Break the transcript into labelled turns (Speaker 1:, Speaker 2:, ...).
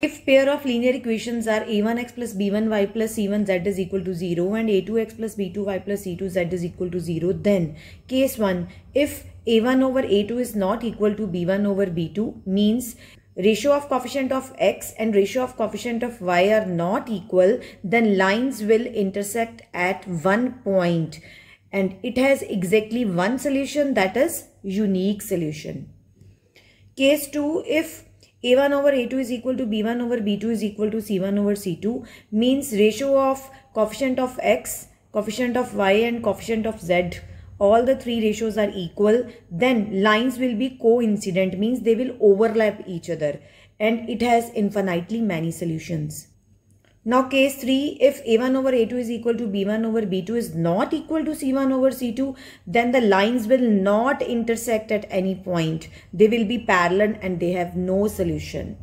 Speaker 1: If pair of linear equations are a1x plus b1y plus c1z is equal to 0 and a2x plus b2y plus c2z is equal to 0, then case 1, if a1 over a2 is not equal to b1 over b2 means ratio of coefficient of x and ratio of coefficient of y are not equal, then lines will intersect at one point and it has exactly one solution that is unique solution. Case 2, if a1 over a2 is equal to b1 over b2 is equal to c1 over c2 means ratio of coefficient of x, coefficient of y and coefficient of z. All the three ratios are equal. Then lines will be coincident means they will overlap each other. And it has infinitely many solutions. Now case 3, if a1 over a2 is equal to b1 over b2 is not equal to c1 over c2, then the lines will not intersect at any point. They will be parallel and they have no solution.